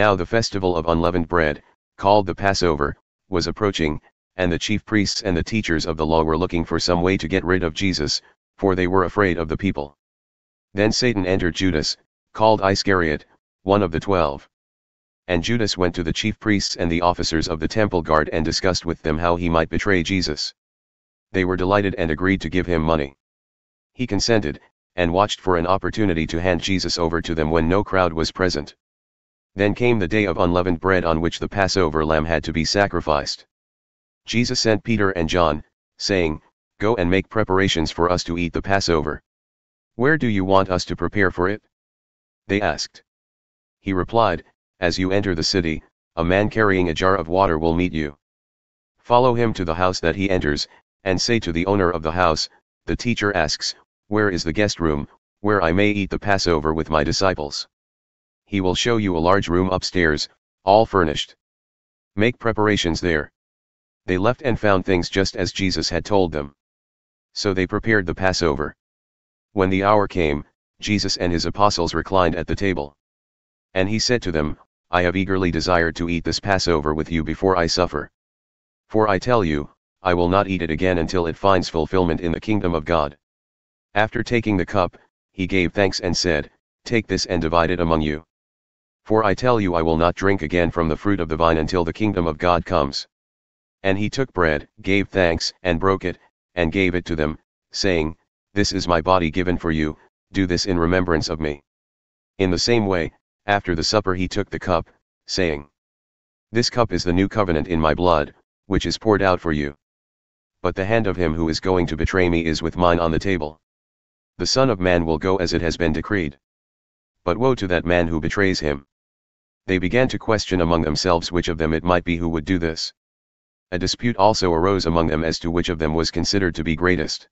Now the festival of unleavened bread, called the Passover, was approaching, and the chief priests and the teachers of the law were looking for some way to get rid of Jesus, for they were afraid of the people. Then Satan entered Judas, called Iscariot, one of the twelve. And Judas went to the chief priests and the officers of the temple guard and discussed with them how he might betray Jesus. They were delighted and agreed to give him money. He consented, and watched for an opportunity to hand Jesus over to them when no crowd was present. Then came the day of unleavened bread on which the Passover lamb had to be sacrificed. Jesus sent Peter and John, saying, Go and make preparations for us to eat the Passover. Where do you want us to prepare for it? They asked. He replied, As you enter the city, a man carrying a jar of water will meet you. Follow him to the house that he enters, and say to the owner of the house, The teacher asks, Where is the guest room, where I may eat the Passover with my disciples? He will show you a large room upstairs, all furnished. Make preparations there. They left and found things just as Jesus had told them. So they prepared the Passover. When the hour came, Jesus and his apostles reclined at the table. And he said to them, I have eagerly desired to eat this Passover with you before I suffer. For I tell you, I will not eat it again until it finds fulfillment in the kingdom of God. After taking the cup, he gave thanks and said, Take this and divide it among you. For I tell you I will not drink again from the fruit of the vine until the kingdom of God comes. And he took bread, gave thanks, and broke it, and gave it to them, saying, this is my body given for you, do this in remembrance of me. In the same way, after the supper he took the cup, saying, This cup is the new covenant in my blood, which is poured out for you. But the hand of him who is going to betray me is with mine on the table. The Son of Man will go as it has been decreed. But woe to that man who betrays him. They began to question among themselves which of them it might be who would do this. A dispute also arose among them as to which of them was considered to be greatest.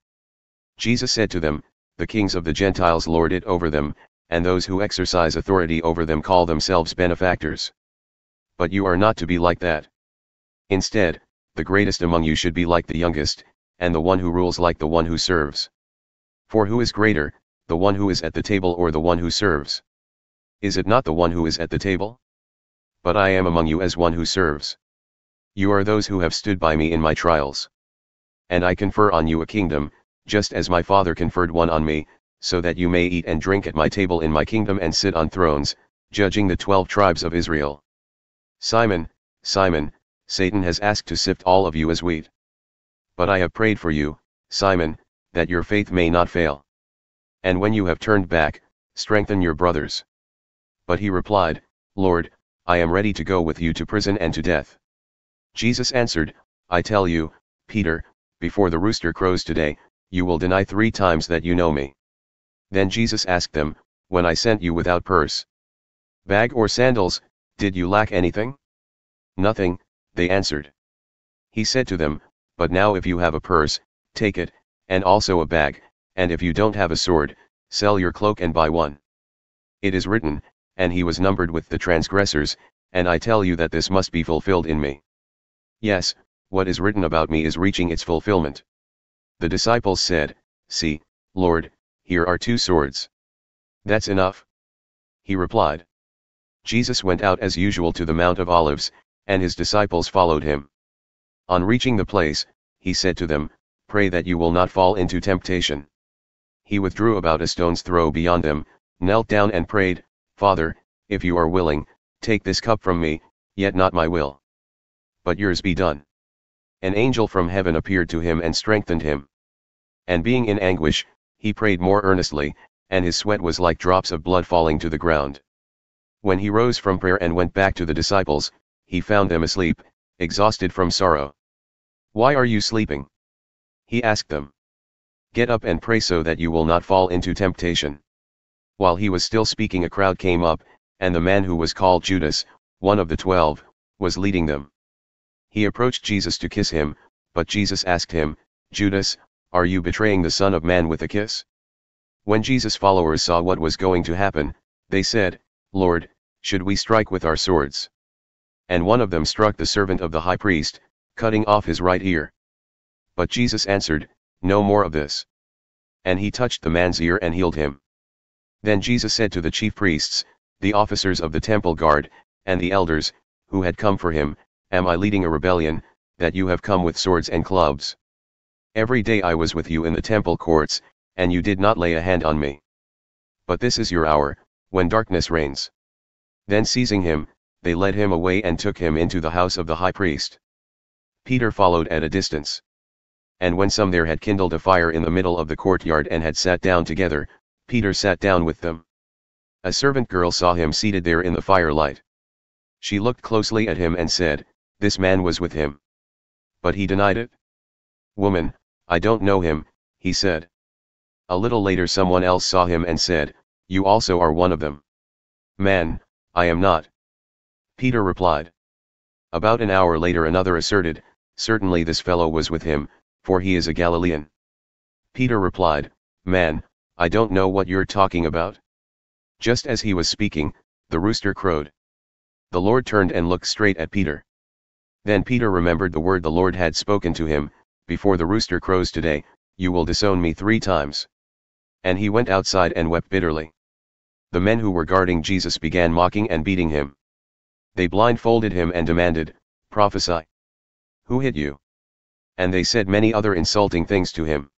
Jesus said to them, The kings of the Gentiles lord it over them, and those who exercise authority over them call themselves benefactors. But you are not to be like that. Instead, the greatest among you should be like the youngest, and the one who rules like the one who serves. For who is greater, the one who is at the table or the one who serves? Is it not the one who is at the table? But I am among you as one who serves. You are those who have stood by me in my trials. And I confer on you a kingdom, just as my Father conferred one on me, so that you may eat and drink at my table in my kingdom and sit on thrones, judging the twelve tribes of Israel. Simon, Simon, Satan has asked to sift all of you as wheat. But I have prayed for you, Simon, that your faith may not fail. And when you have turned back, strengthen your brothers. But he replied, Lord, I am ready to go with you to prison and to death. Jesus answered, I tell you, Peter, before the rooster crows today, you will deny three times that you know me. Then Jesus asked them, When I sent you without purse, bag or sandals, did you lack anything? Nothing, they answered. He said to them, But now if you have a purse, take it, and also a bag, and if you don't have a sword, sell your cloak and buy one. It is written, and he was numbered with the transgressors, and I tell you that this must be fulfilled in me. Yes, what is written about me is reaching its fulfillment. The disciples said, See, Lord, here are two swords. That's enough. He replied. Jesus went out as usual to the Mount of Olives, and his disciples followed him. On reaching the place, he said to them, Pray that you will not fall into temptation. He withdrew about a stone's throw beyond them, knelt down and prayed, Father, if you are willing, take this cup from me, yet not my will. But yours be done. An angel from heaven appeared to him and strengthened him and being in anguish, he prayed more earnestly, and his sweat was like drops of blood falling to the ground. When he rose from prayer and went back to the disciples, he found them asleep, exhausted from sorrow. Why are you sleeping? He asked them. Get up and pray so that you will not fall into temptation. While he was still speaking a crowd came up, and the man who was called Judas, one of the twelve, was leading them. He approached Jesus to kiss him, but Jesus asked him, Judas, are you betraying the Son of Man with a kiss? When Jesus' followers saw what was going to happen, they said, Lord, should we strike with our swords? And one of them struck the servant of the high priest, cutting off his right ear. But Jesus answered, No more of this. And he touched the man's ear and healed him. Then Jesus said to the chief priests, the officers of the temple guard, and the elders, who had come for him, Am I leading a rebellion, that you have come with swords and clubs? Every day I was with you in the temple courts, and you did not lay a hand on me. But this is your hour, when darkness reigns. Then seizing him, they led him away and took him into the house of the high priest. Peter followed at a distance. And when some there had kindled a fire in the middle of the courtyard and had sat down together, Peter sat down with them. A servant girl saw him seated there in the firelight. She looked closely at him and said, This man was with him. But he denied it. Woman, I don't know him, he said. A little later someone else saw him and said, You also are one of them. Man, I am not. Peter replied. About an hour later another asserted, Certainly this fellow was with him, for he is a Galilean. Peter replied, Man, I don't know what you're talking about. Just as he was speaking, the rooster crowed. The Lord turned and looked straight at Peter. Then Peter remembered the word the Lord had spoken to him, Before the rooster crows today, you will disown me three times. And he went outside and wept bitterly. The men who were guarding Jesus began mocking and beating him. They blindfolded him and demanded, Prophesy. Who hit you? And they said many other insulting things to him.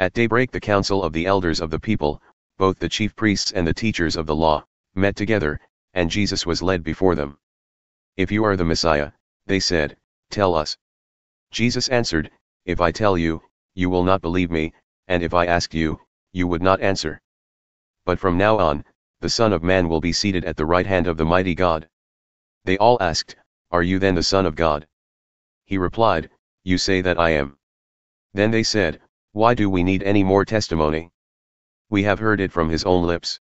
At daybreak the council of the elders of the people, both the chief priests and the teachers of the law, met together, and Jesus was led before them. If you are the Messiah, they said, tell us. Jesus answered, If I tell you, you will not believe me, and if I ask you, you would not answer. But from now on, the Son of Man will be seated at the right hand of the mighty God. They all asked, Are you then the Son of God? He replied, You say that I am. Then they said, Why do we need any more testimony? We have heard it from his own lips.